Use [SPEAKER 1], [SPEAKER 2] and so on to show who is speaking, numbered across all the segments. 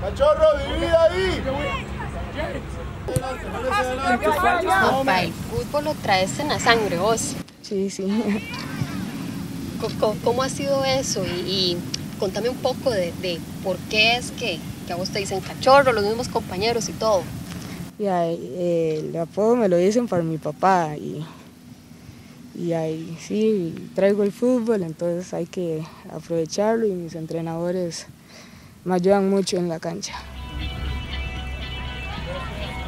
[SPEAKER 1] Cachorro, vivía ahí.
[SPEAKER 2] Papá, el fútbol lo traes en la sangre vos.
[SPEAKER 3] Sí, sí.
[SPEAKER 2] ¿Cómo, cómo ha sido eso? Y, y contame un poco de, de por qué es que, que, a vos te dicen cachorro, los mismos compañeros y todo.
[SPEAKER 3] Ya, eh, el apodo me lo dicen por mi papá y, y ahí sí traigo el fútbol, entonces hay que aprovecharlo y mis entrenadores me ayudan mucho en la cancha.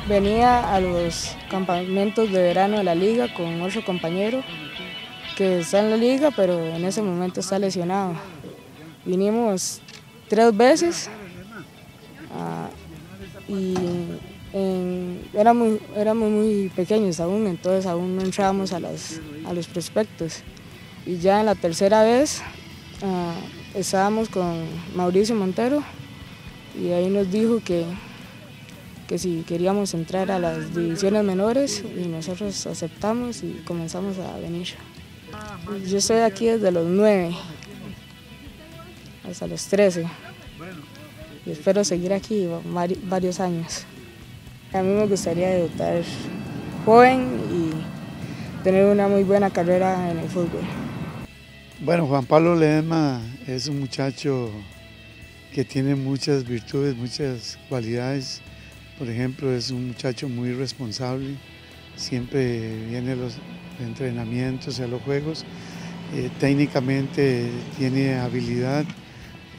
[SPEAKER 3] Venía a los campamentos de verano de la liga con otro compañero que está en la liga, pero en ese momento está lesionado. Vinimos tres veces uh, y en, éramos, éramos muy pequeños aún, entonces aún no entrábamos a, las, a los prospectos. Y ya en la tercera vez uh, estábamos con Mauricio Montero y ahí nos dijo que, que si queríamos entrar a las divisiones menores y nosotros aceptamos y comenzamos a venir. Yo estoy aquí desde los 9 hasta los 13 y espero seguir aquí varios años. A mí me gustaría debutar joven y tener una muy buena carrera en el fútbol.
[SPEAKER 4] Bueno, Juan Pablo Ledesma es un muchacho que tiene muchas virtudes, muchas cualidades. Por ejemplo, es un muchacho muy responsable, siempre viene a los entrenamientos y a los juegos. Eh, técnicamente tiene habilidad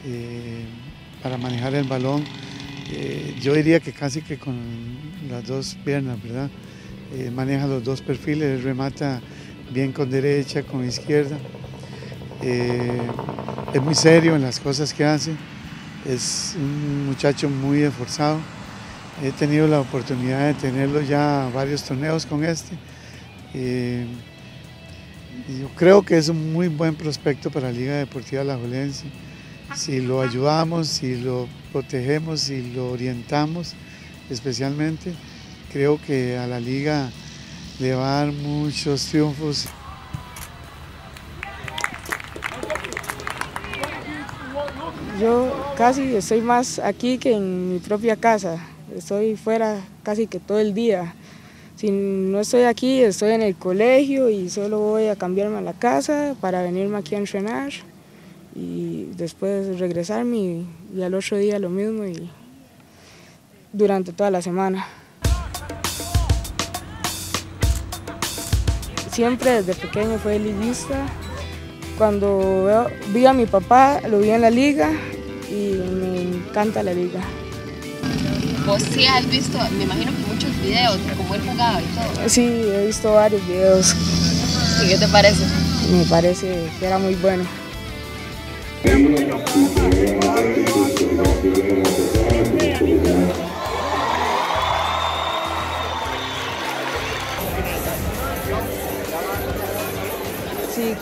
[SPEAKER 4] eh, para manejar el balón. Eh, yo diría que casi que con las dos piernas, ¿verdad? Eh, maneja los dos perfiles, remata bien con derecha, con izquierda. Eh, es muy serio en las cosas que hace. Es un muchacho muy esforzado. He tenido la oportunidad de tenerlo ya varios torneos con este. yo creo que es un muy buen prospecto para la Liga Deportiva La Jolense si lo ayudamos, si lo protegemos, si lo orientamos especialmente, creo que a la liga le va a dar muchos triunfos.
[SPEAKER 3] Yo casi estoy más aquí que en mi propia casa, estoy fuera casi que todo el día. Si no estoy aquí, estoy en el colegio y solo voy a cambiarme a la casa para venirme aquí a entrenar y después regresarme y, y, al otro día lo mismo y durante toda la semana. Siempre desde pequeño fue liguista. Cuando veo, vi a mi papá, lo vi en la liga y me encanta la liga.
[SPEAKER 2] Vos sí has visto, me imagino que muchos videos de cómo él jugaba y todo.
[SPEAKER 3] Sí, he visto varios videos.
[SPEAKER 2] ¿Y qué te parece?
[SPEAKER 3] Me parece que era muy bueno.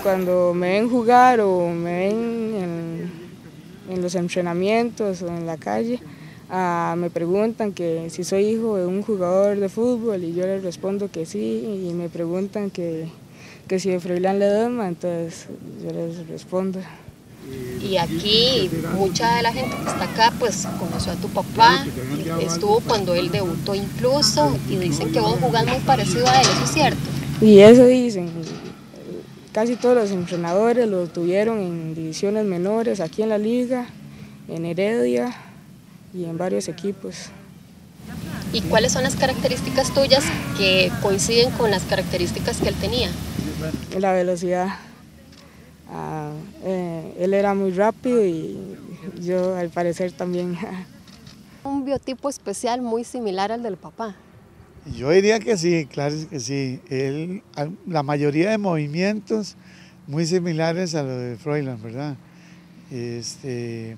[SPEAKER 3] Cuando me ven jugar o me ven en, en los entrenamientos o en la calle, uh, me preguntan que si soy hijo de un jugador de fútbol y yo les respondo que sí y me preguntan que, que si de Froilán Ledesma, entonces yo les respondo.
[SPEAKER 2] Y aquí mucha de la gente que está acá pues conoció a tu papá, estuvo cuando él debutó incluso y dicen que vos jugás muy parecido a él, ¿eso es cierto?
[SPEAKER 3] Y eso dicen, casi todos los entrenadores lo tuvieron en divisiones menores aquí en la liga, en Heredia y en varios equipos.
[SPEAKER 2] ¿Y cuáles son las características tuyas que coinciden con las características que él tenía?
[SPEAKER 3] La velocidad. Uh, eh, él era muy rápido y yo al parecer también.
[SPEAKER 2] Un biotipo especial muy similar al del papá.
[SPEAKER 4] Yo diría que sí, claro que sí. Él, la mayoría de movimientos muy similares a lo de Froilan, ¿verdad? Este,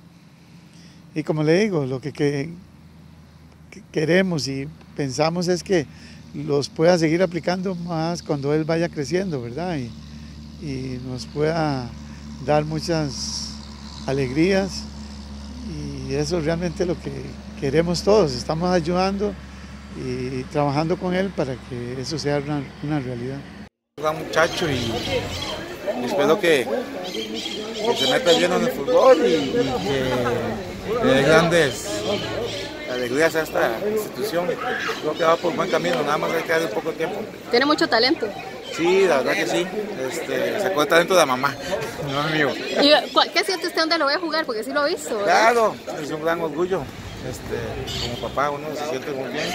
[SPEAKER 4] y como le digo, lo que, que, que queremos y pensamos es que los pueda seguir aplicando más cuando él vaya creciendo, ¿verdad? Y, y nos pueda dar muchas alegrías y eso es realmente lo que queremos todos. Estamos ayudando y trabajando con él para que eso sea una, una realidad.
[SPEAKER 5] Un muchacho y espero que, que se meta lleno en el fútbol y, y que le dé grandes alegrías a esta institución. Creo que va por buen camino, nada más hay que darle un poco de tiempo.
[SPEAKER 2] Tiene mucho talento.
[SPEAKER 5] Sí, la verdad que sí. Este, sacó el talento de la mamá, no amigo.
[SPEAKER 2] ¿Y cuál- qué siente usted donde lo ve jugar? Porque sí lo visto. ¿verdad?
[SPEAKER 5] Claro, es un gran orgullo. Este, como papá uno se siente muy bien,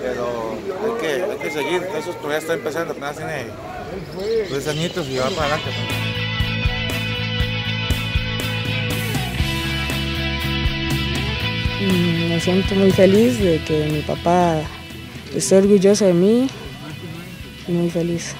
[SPEAKER 5] pero hay que, hay que seguir. Esos todavía está empezando, apenas tiene tres añitos y va para adelante.
[SPEAKER 3] Y me siento muy feliz de que mi papá esté orgulloso de mí muy feliz.